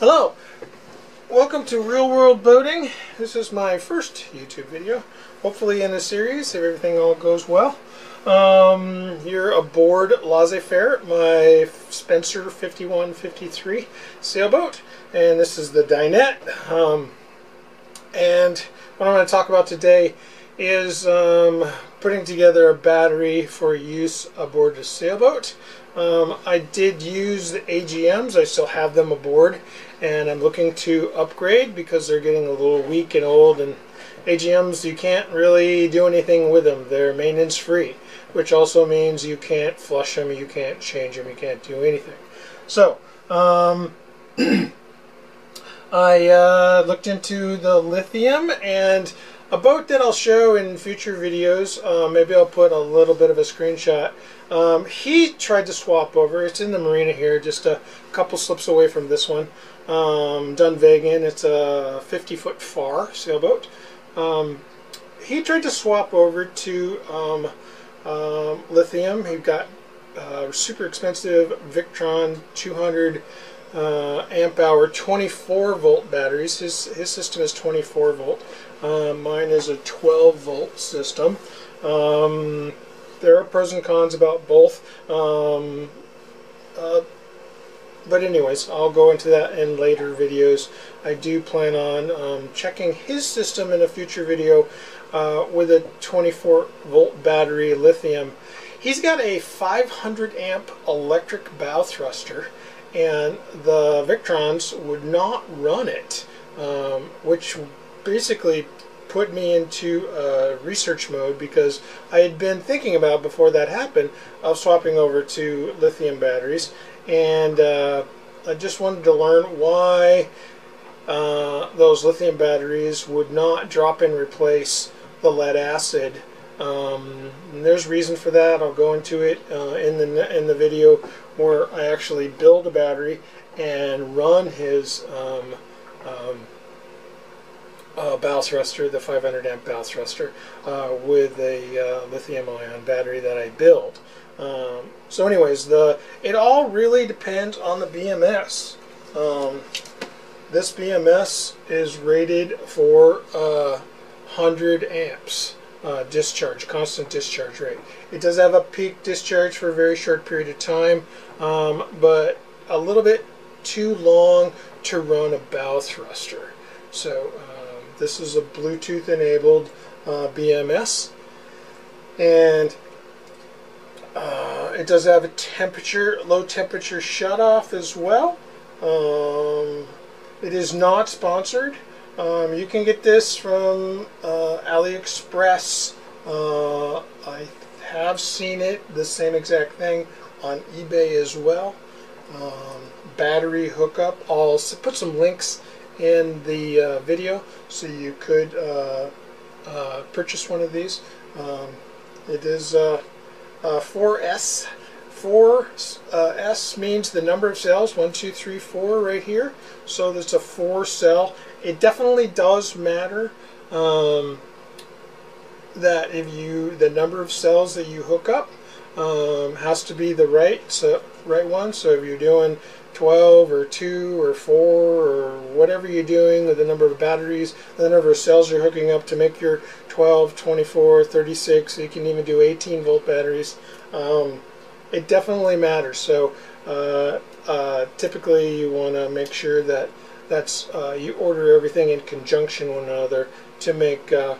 Hello, welcome to Real World Boating. This is my first YouTube video, hopefully in a series if everything all goes well. Um, you're aboard Laissez-Faire, my Spencer 5153 sailboat, and this is the Dinette. Um, and what I'm going to talk about today is um, putting together a battery for use aboard a sailboat. Um, I did use the AGMs, I still have them aboard, and I'm looking to upgrade because they're getting a little weak and old and AGMs you can't really do anything with them. They're maintenance free, which also means you can't flush them, you can't change them, you can't do anything. So, um, I uh, looked into the lithium and a boat that I'll show in future videos, uh, maybe I'll put a little bit of a screenshot. Um, he tried to swap over. It's in the marina here, just a couple slips away from this one. Um, Dunvegan, it's a 50 foot Farr sailboat. Um, he tried to swap over to um, um, lithium. He got uh, super expensive Victron 200 uh, amp hour 24 volt batteries. His, his system is 24 volt. Uh, mine is a 12 volt system. Um, there are pros and cons about both. Um, uh, but anyways, I'll go into that in later videos. I do plan on um, checking his system in a future video uh, with a 24 volt battery lithium. He's got a 500 amp electric bow thruster and the Victrons would not run it, um, which basically put me into uh, research mode because I had been thinking about before that happened of swapping over to lithium batteries. And uh, I just wanted to learn why uh, those lithium batteries would not drop and replace the lead acid. Um, there's reason for that. I'll go into it uh, in the in the video where I actually build a battery and run his um, um, uh, bow thruster, the 500 amp bow thruster, uh, with a uh, lithium ion battery that I build. Um, so anyways, the it all really depends on the BMS. Um, this BMS is rated for 100 uh, amps. Uh, discharge, constant discharge rate. It does have a peak discharge for a very short period of time, um, but a little bit too long to run a bow thruster. So this is a Bluetooth enabled uh, BMS and uh, it does have a temperature, low temperature shutoff as well. Um, it is not sponsored. Um, you can get this from uh, AliExpress. Uh, I have seen it, the same exact thing, on eBay as well. Um, battery hookup. I'll put some links in the uh, video so you could uh, uh, purchase one of these. Um, it is 4S. 4S means the number of cells, 1, 2, 3, 4 right here. So there's a 4 cell. It definitely does matter um, that if you, the number of cells that you hook up um, has to be the right, so, right one. So if you're doing 12 or 2 or 4 or whatever you're doing with the number of batteries, the number of cells you're hooking up to make your 12, 24, 36, you can even do 18 volt batteries. Um, it definitely matters. So uh, uh, typically you want to make sure that that's uh, you order everything in conjunction with one another to make uh,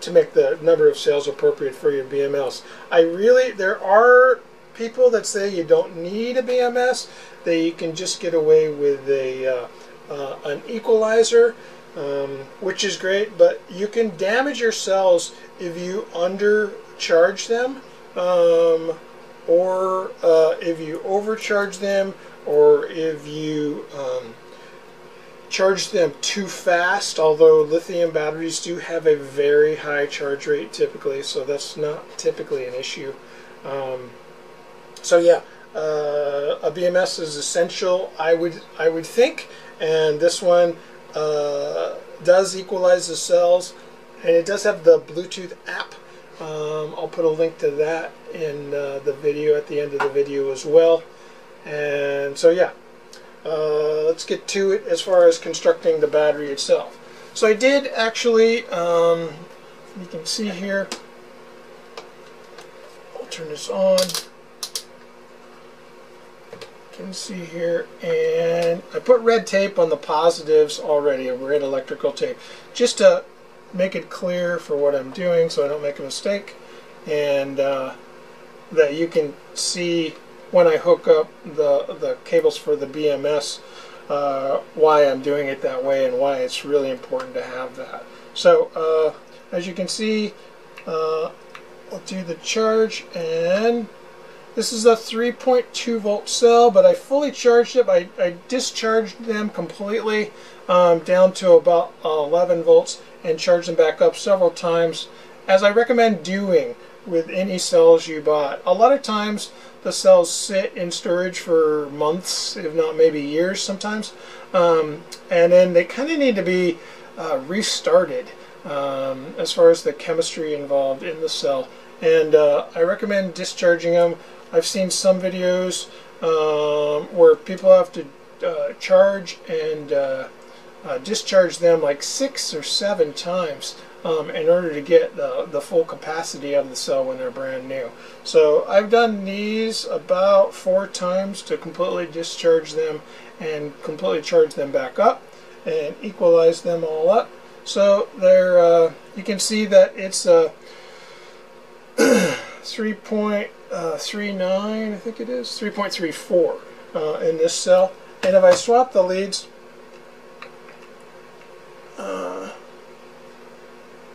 to make the number of cells appropriate for your BMS. I really there are people that say you don't need a BMS, you can just get away with a uh, uh, an equalizer, um, which is great, but you can damage your cells if you undercharge them, um, or uh, if you overcharge them, or if you um, charge them too fast, although lithium batteries do have a very high charge rate typically, so that's not typically an issue. Um, so yeah, uh, a BMS is essential, I would I would think, and this one uh, does equalize the cells, and it does have the Bluetooth app. Um, I'll put a link to that in uh, the video at the end of the video as well. And so yeah, uh, let's get to it as far as constructing the battery itself. So I did actually, um, you can see here, I'll turn this on. Can see here, and I put red tape on the positives already, a red electrical tape, just to make it clear for what I'm doing so I don't make a mistake, and uh, that you can see when I hook up the, the cables for the BMS uh, why I'm doing it that way and why it's really important to have that. So uh, as you can see uh, I'll do the charge and this is a 3.2 volt cell but I fully charged it. I, I discharged them completely um, down to about 11 volts and charged them back up several times as I recommend doing with any cells you bought. A lot of times the cells sit in storage for months, if not maybe years sometimes, um, and then they kind of need to be uh, restarted um, as far as the chemistry involved in the cell. And uh, I recommend discharging them. I've seen some videos um, where people have to uh, charge and uh, uh, discharge them like six or seven times um, in order to get the, the full capacity out of the cell when they're brand new. So I've done these about four times to completely discharge them and completely charge them back up and equalize them all up. So there, uh, you can see that it's a 3.39, uh, I think it is, 3.34 uh, in this cell. And if I swap the leads, uh,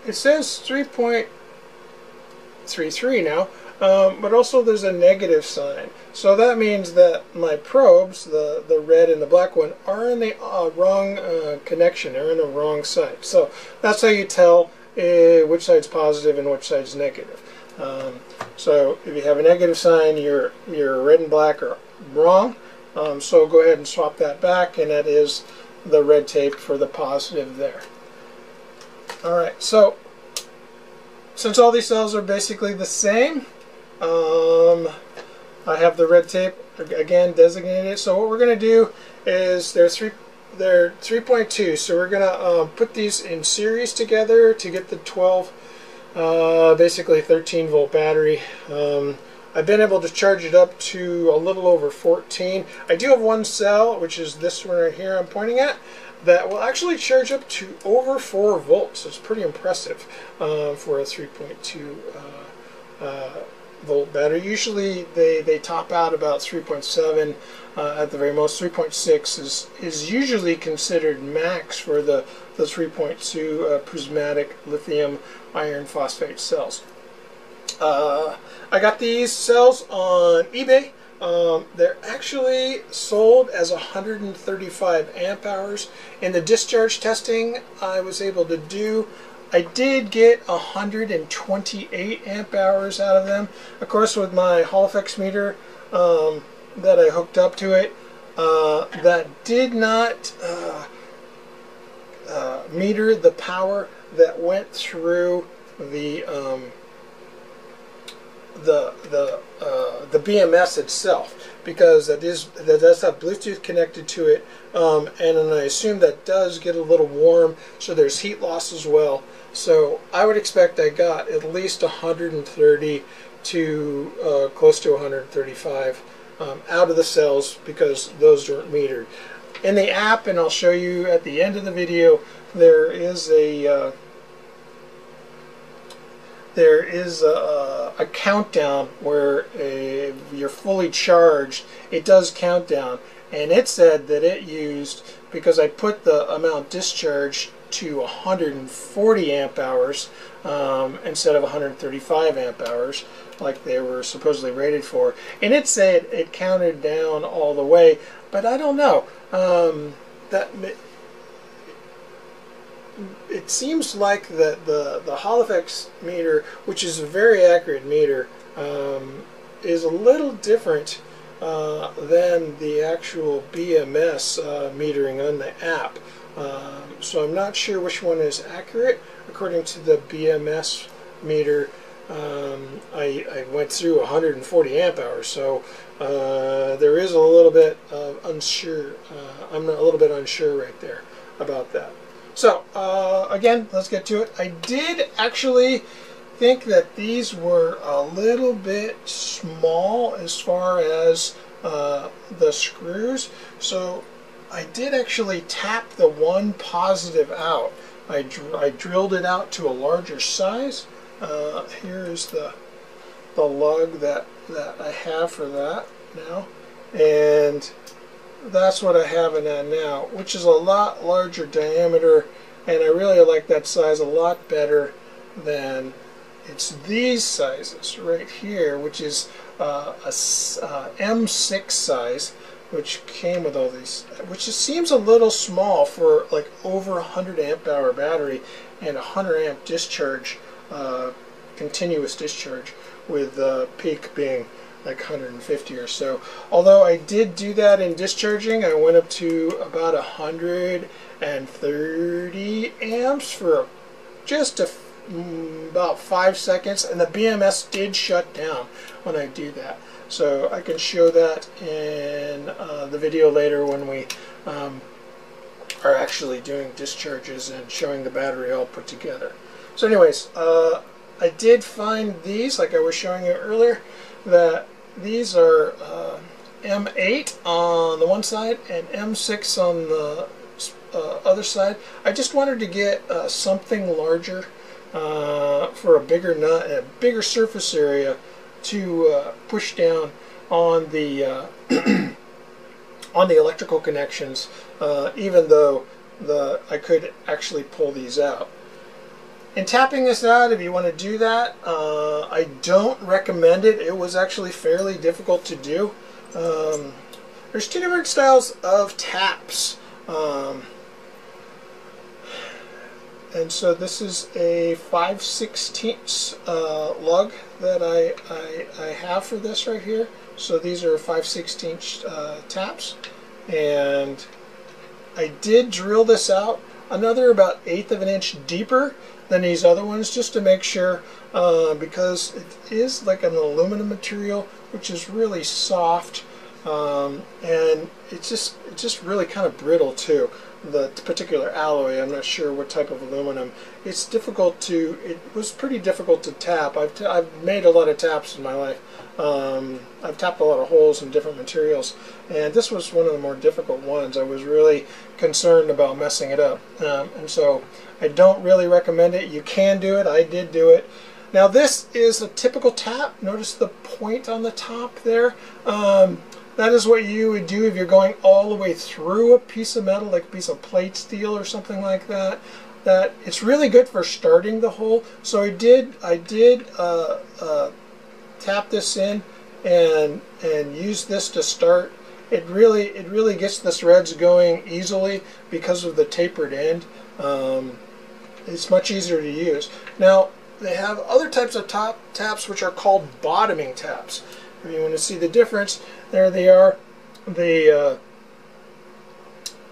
it says 3.33 now, um, but also there's a negative sign. So that means that my probes, the, the red and the black one, are in the uh, wrong uh, connection. They're in the wrong side. So that's how you tell uh, which side's positive and which side's negative. Um, so if you have a negative sign, your, your red and black are wrong. Um, so go ahead and swap that back, and that is the red tape for the positive there. Alright, so since all these cells are basically the same, um, I have the red tape again designated. So what we're going to do is they're three they're 3.2 so we're gonna um, put these in series together to get the 12 uh, basically 13 volt battery um, I've been able to charge it up to a little over 14 I do have one cell which is this one right here I'm pointing at that will actually charge up to over 4 volts. It's pretty impressive uh, for a 3.2 uh, uh, volt battery. Usually they, they top out about 3.7 uh, at the very most. 3.6 is, is usually considered max for the, the 3.2 uh, prismatic lithium iron phosphate cells. Uh, I got these cells on eBay. Um, they're actually sold as 135 amp hours. In the discharge testing I was able to do, I did get 128 amp hours out of them. Of course, with my Hall effects meter um, that I hooked up to it, uh, that did not uh, uh, meter the power that went through the um, the the uh, the BMS itself because that is that does have Bluetooth connected to it, um, and I assume that does get a little warm, so there's heat loss as well. So I would expect I got at least 130 to uh, close to 135 um, out of the cells because those aren't metered. In the app, and I'll show you at the end of the video, there is a uh, there is a, a countdown where a, you're fully charged. It does countdown, and it said that it used because I put the amount discharged to 140 amp hours um, instead of 135 amp hours like they were supposedly rated for and it said it counted down all the way but I don't know um, that it seems like the, the, the effects meter, which is a very accurate meter, um, is a little different uh, than the actual BMS uh, metering on the app. Um, so I'm not sure which one is accurate. According to the BMS meter, um, I, I, went through 140 amp hours, so uh, there is a little bit of unsure. Uh, I'm a little bit unsure right there about that. So uh, again, let's get to it. I did actually think that these were a little bit small as far as uh, the screws, so I did actually tap the one positive out. I, dr I drilled it out to a larger size. Uh, here is the the lug that, that I have for that now. And that's what I have in that now, which is a lot larger diameter. And I really like that size a lot better than it's these sizes right here, which is uh, a uh, M6 size which came with all these, which just seems a little small for like over 100 amp hour battery and 100 amp discharge, uh, continuous discharge, with the peak being like 150 or so. Although I did do that in discharging, I went up to about 130 amps for just a, mm, about five seconds, and the BMS did shut down when I do that. So I can show that in uh, the video later when we um, are actually doing discharges and showing the battery all put together. So anyways, uh, I did find these, like I was showing you earlier, that these are uh, M8 on the one side and M6 on the uh, other side. I just wanted to get uh, something larger uh, for a bigger nut a bigger surface area to uh, push down on the uh, on the electrical connections, uh, even though the I could actually pull these out. In tapping this out, if you want to do that, uh, I don't recommend it. It was actually fairly difficult to do. Um, there's two different styles of taps. Um, and so this is a 5 16 uh, lug that I, I, I, have for this right here. So these are 5 16 uh, taps. And I did drill this out another about eighth of an inch deeper than these other ones just to make sure uh, because it is like an aluminum material which is really soft um, and it's just it's just really kind of brittle too the particular alloy, I'm not sure what type of aluminum. It's difficult to, it was pretty difficult to tap. I've, t I've made a lot of taps in my life. Um, I've tapped a lot of holes in different materials, and this was one of the more difficult ones. I was really concerned about messing it up, um, and so I don't really recommend it. You can do it. I did do it. Now this is a typical tap. Notice the point on the top there. Um, that is what you would do if you're going all the way through a piece of metal, like a piece of plate steel or something like that. That it's really good for starting the hole. So I did, I did uh, uh, tap this in and and use this to start. It really, it really gets the threads going easily because of the tapered end. Um, it's much easier to use. Now they have other types of top taps which are called bottoming taps. If you want to see the difference, there they are. The uh,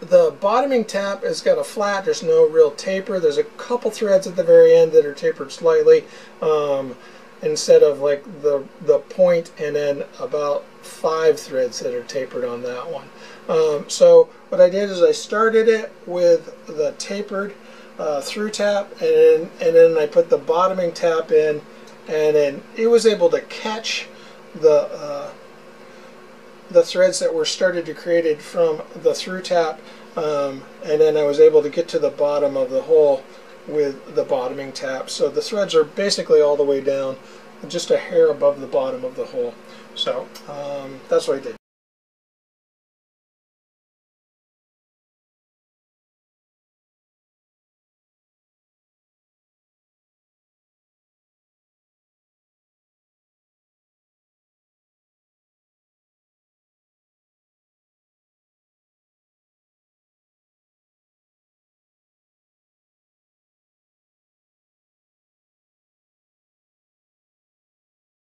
the bottoming tap has got a flat, there's no real taper. There's a couple threads at the very end that are tapered slightly um, instead of like the, the point and then about five threads that are tapered on that one. Um, so what I did is I started it with the tapered uh, through tap and then, and then I put the bottoming tap in and then it was able to catch the uh, the threads that were started to created from the through tap um, and then I was able to get to the bottom of the hole with the bottoming tap. So the threads are basically all the way down just a hair above the bottom of the hole. So um, that's what I did